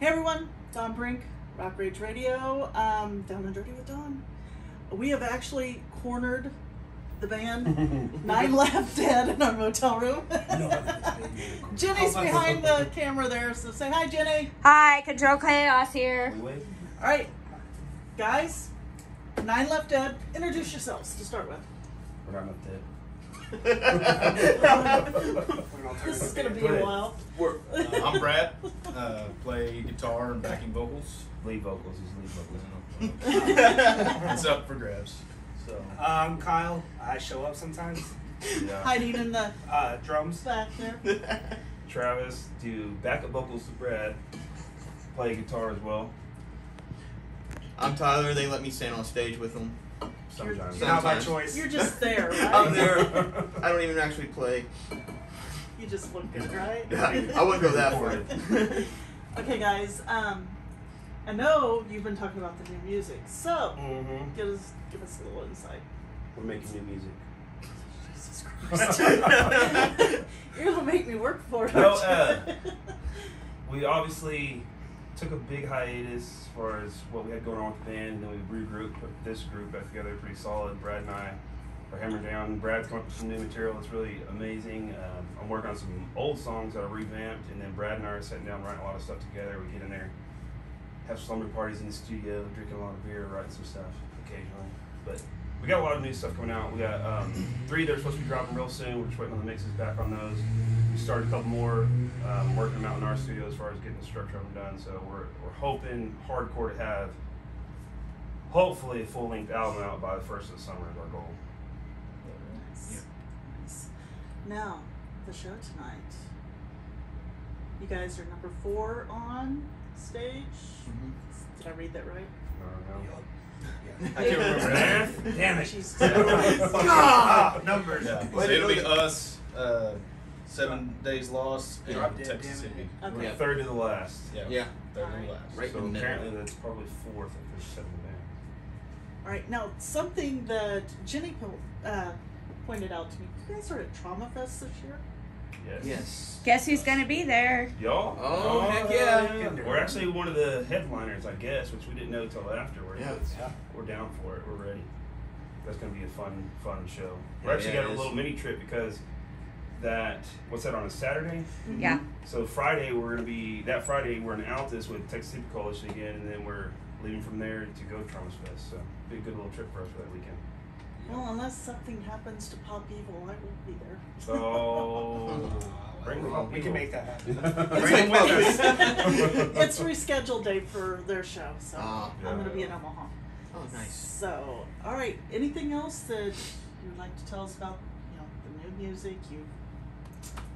Hey everyone, Dawn Brink, Rock Rage Radio, um, Down and Dirty with Dawn. We have actually cornered the band Nine Left Dead in our motel room. Ginni's behind the camera there, so say hi, Jenny. Hi, Controlled Chaos here. All right, guys, Nine Left Dead. Introduce yourselves to start with. We're not dead. This is gonna be a while. We're, uh, I'm Brad. Uh, play guitar and backing vocals. Lead vocals is lead vocals. it's up for grabs. So I'm Kyle. I show up sometimes. Yeah. Hiding in the Uh, drums. back there. Travis do backup vocals to Brad. Play guitar as well. I'm Tyler. They let me stand on stage with them. Sometimes. Not by choice. You're just there, right? I'm there. I don't even actually play. You just look good, right? I wouldn't go that far. Okay, guys. Um, I know you've been talking about the new music, so Mm-hmm. give us give us a little insight. We're making new music. Jesus Christ! You're gonna make me work for it. No, aren't uh, We obviously took a big hiatus as far as what we had going on with the band, and then we regrouped, put this group back together pretty solid. Brad and I are hammering down. Brad's come up with some new material that's really amazing. Um, I'm working on some old songs that are revamped, and then Brad and I are sitting down writing a lot of stuff together. We get in there, have slumber parties in the studio, drinking a lot of beer, writing some stuff occasionally. But we got a lot of new stuff coming out. We got um, three that are supposed to be dropping real soon. We're just waiting on the mixes back on those. We started a couple more, um, working them our studio as far as getting the structure of them done. So we're, we're hoping hardcore to have hopefully a full length album out by the first of the summer is our goal. Nice. Nice. Now, the show tonight. You guys are number four on stage. Did I read that right? I don't know. I can't remember. Math? Damn it. Jesus. Ah, numbers. Yeah. So it'll be us, uh, Seven Days Lost, and Drop Dead Texas Damn City. Okay. We're third to the last. Yeah. Yeah. Third and the last. Right so in the middle. apparently that's probably fourth if there's seven bands. All right. Now, something that Ginni po- uh, pointed out to me. You guys are at Trauma Fest this year. Yes. Yes. Guess who's gonna be there? Y'all? Oh, heck yeah. We're actually one of the headliners, I guess, which we didn't know till afterwards. Yeah. but Yeah. We're down for it. We're ready. That's gonna be a fun, fun show. We're actually yeah, got it a is. little mini trip because that what's that on a Saturday? Yeah. So Friday we're gonna be that Friday we're in Altus with Texas Super Coalition again, and then we're leaving from there to go to Traumas Fest. So be a good little trip for us for that weekend. Well, unless something happens to Pop Evil, I won't be there. So bring the Well, we can make that happen. Bring them with it's rescheduled day for their show, so Ah. I'm going to be in Omaha. Oh, nice. So, all right. Anything else that you'd like to tell us about? You know, the new music. You,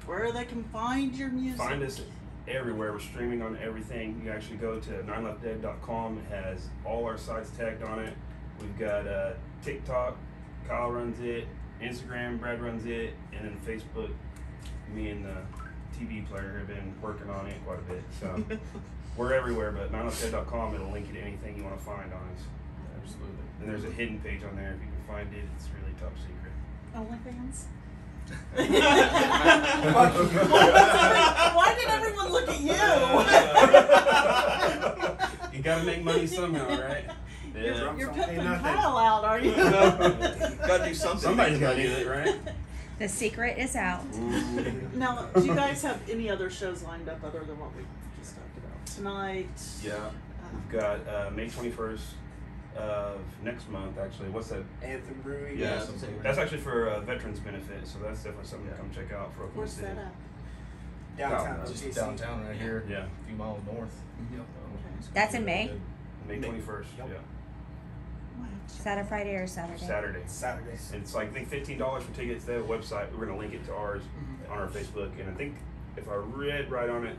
where they can find your music. Find us everywhere. We're streaming on everything. You actually go to 9leftdead.com. It has all our sites tagged on it. We've got uh, TikTok, Kyle runs it, Instagram, Brad runs it, and then Facebook. Me and the TV player have been working on it quite a bit. So we're everywhere, but 9leftdead.com, it'll link you to anything you want to find on us. Absolutely. And there's a hidden page on there if you can find it. It's really top secret. OnlyFans. Why did everyone look at you? you gotta make money somehow, right? You're, you're Ain't pimping nothing. Kyle out, are you? Gotta do something. Somebody's gotta do it, right? The secret is out. now, do you guys have any other shows lined up other than what we just talked about tonight? Yeah, Uh, we've got uh, May 21st of next month, actually. What's that? Anthem Brewing. Yeah, Yeah, something. That's actually for uh, veterans benefit, so that's definitely something to come check out for Oklahoma where's City. that at? Downtown. Oh, uh, uh, Just OKC. downtown right here. Yeah, A few miles north. Mm-hmm. Okay. That's in May? May May. 21st. Yep. Yeah, Might have Is that a Friday or a Saturday? Saturday. Saturdays. And it's like I think fifteen dollars for tickets. They have a website. We're gonna link it to ours mm-hmm. on our Facebook, and I think if I read right on it,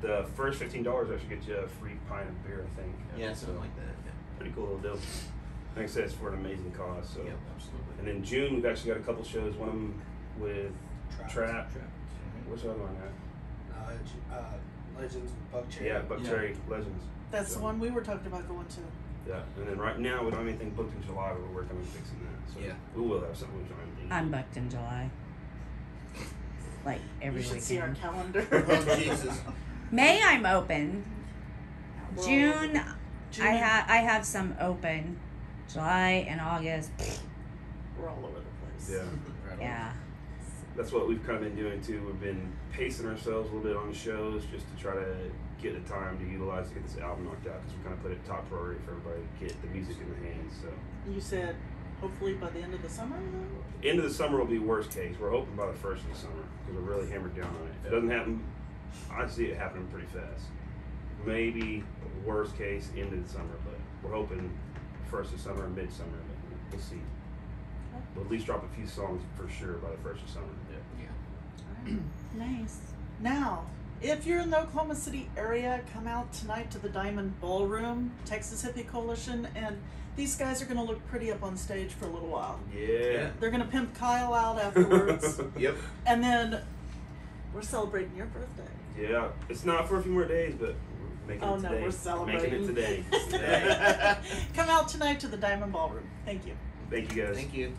the first fifteen dollars actually gets you a free pint of beer. I think. Yeah, something like that. Pretty cool little deal. Like I said, it's for an amazing cause. So. Yep. Absolutely. And then June, we've actually got a couple shows. One of them with Traps. Trapt. Mhm. What's the other one at? Uh, uh, Legends with Buckcherry. Yeah, Buck Yeah. Cherry Legends. That's So, the one we were talking about going to. Yeah, and then right now we don't have anything booked in July. but We're working on fixing that. So Yeah. we will have something trying to do. I'm booked in July. Like every you should weekend. see our calendar. Oh, Jesus. May I'm open. We're June, over- June I have I have some open. July and August. We're all over the place. Yeah. Right on. Yeah. That's what we've kind of been doing too. We've been pacing ourselves a little bit on the shows just to try to get the time to utilize to get this album knocked out because we kind of put it top priority for everybody to get the music in the hands. So You said hopefully by the end of the summer. end of the summer will be worst case. We're hoping by the first of the summer because we're really hammered down on it. If it doesn't happen, I see it happening pretty fast. Maybe worst case end of the summer, but we're hoping first of summer, midsummer. But we'll see. We'll at least drop a few songs for sure by the first of summer. Yeah. Nice. Now, if you're in the Oklahoma City area, come out tonight to the Diamond Ballroom, Texas Hippie Coalition, and these guys are going to look pretty up on stage for a little while. Yeah. They're going to pimp Kyle out afterwards, Yep. and then we're celebrating your birthday. Yeah, it's not for a few more days, but we're making Oh it no, today. we're Making celebrating. it today. Today. Come out tonight to the Diamond Ballroom. Thank you. Thank you guys. Thank you.